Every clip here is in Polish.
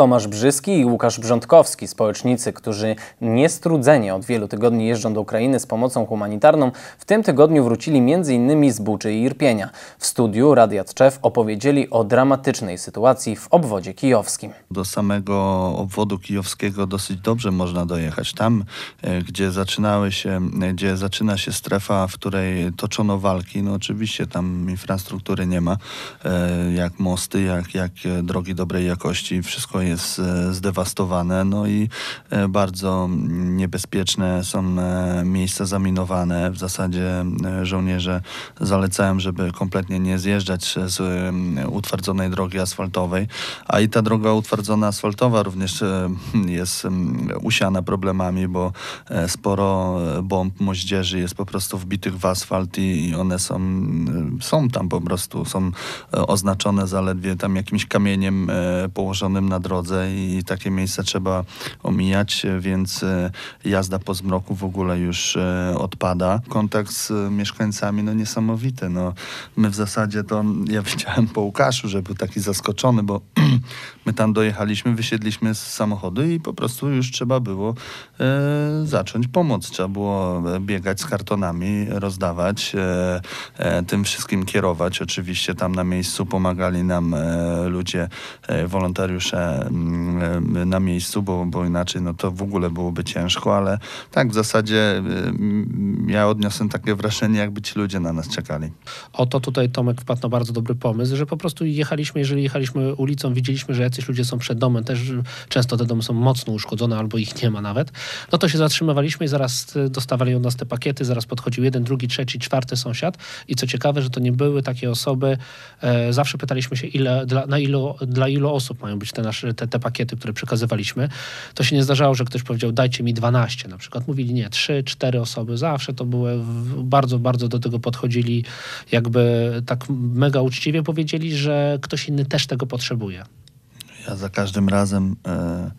Tomasz Brzyski i Łukasz Brzątkowski, społecznicy, którzy niestrudzenie od wielu tygodni jeżdżą do Ukrainy z pomocą humanitarną, w tym tygodniu wrócili m.in. z Buczy i Irpienia. W studiu Radia Tczew opowiedzieli o dramatycznej sytuacji w obwodzie kijowskim. Do samego obwodu kijowskiego dosyć dobrze można dojechać. Tam, e, gdzie zaczynały się, e, gdzie zaczyna się strefa, w której toczono walki, no oczywiście tam infrastruktury nie ma, e, jak mosty, jak, jak drogi dobrej jakości, wszystko jest e, zdewastowane, no i e, bardzo niebezpieczne są e, miejsca zaminowane. W zasadzie żołnierze zalecają, żeby kompletnie nie zjeżdżać z utwardzonej drogi asfaltowej, a i ta droga utwardzona asfaltowa również jest usiana problemami, bo sporo bomb moździerzy jest po prostu wbitych w asfalt i one są, są tam po prostu, są oznaczone zaledwie tam jakimś kamieniem położonym na drodze i takie miejsca trzeba omijać, więc e, jazda po zmroku w ogóle już e, odpada. Kontakt z mieszkańcami no niesamowity. No, my w zasadzie to, ja widziałem po Łukaszu, że był taki zaskoczony, bo my tam dojechaliśmy, wysiedliśmy z samochodu i po prostu już trzeba było e, zacząć pomoc. Trzeba było biegać z kartonami, rozdawać, e, e, tym wszystkim kierować. Oczywiście tam na miejscu pomagali nam e, ludzie, wolontariusze na miejscu, bo, bo inaczej no to w ogóle byłoby ciężko, ale tak w zasadzie mm, ja odniosłem takie wrażenie, jakby ci ludzie na nas czekali. Oto tutaj Tomek wpadł na bardzo dobry pomysł, że po prostu jechaliśmy, jeżeli jechaliśmy ulicą, widzieliśmy, że jacyś ludzie są przed domem, też często te domy są mocno uszkodzone albo ich nie ma nawet, no to się zatrzymywaliśmy i zaraz e, dostawali od nas te pakiety, zaraz podchodził jeden, drugi, trzeci, czwarty sąsiad i co ciekawe, że to nie były takie osoby, e, zawsze pytaliśmy się, ile, dla, na ilu, dla ilu osób mają być te nasze te, te pakiety, które przekazywaliśmy, to się nie zdarzało, że ktoś powiedział dajcie mi 12 na przykład. Mówili nie, 3, 4 osoby. Zawsze to były, bardzo, bardzo do tego podchodzili jakby tak mega uczciwie powiedzieli, że ktoś inny też tego potrzebuje. Ja za każdym razem... E,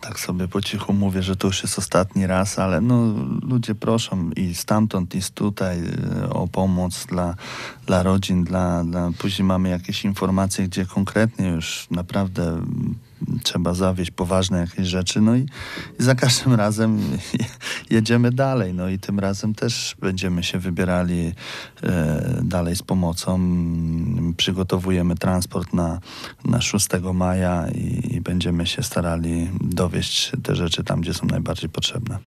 tak sobie po cichu mówię, że to już jest ostatni raz, ale no, ludzie proszą i stamtąd, i z tutaj e, o pomoc dla, dla rodzin, dla, dla... później mamy jakieś informacje, gdzie konkretnie już naprawdę trzeba zawieść poważne jakieś rzeczy, no i, i, za każdym razem jedziemy dalej, no i tym razem też będziemy się wybierali e, dalej z pomocą. Przygotowujemy transport na, na 6 maja i, będziemy się starali dowieść te rzeczy tam, gdzie są najbardziej potrzebne.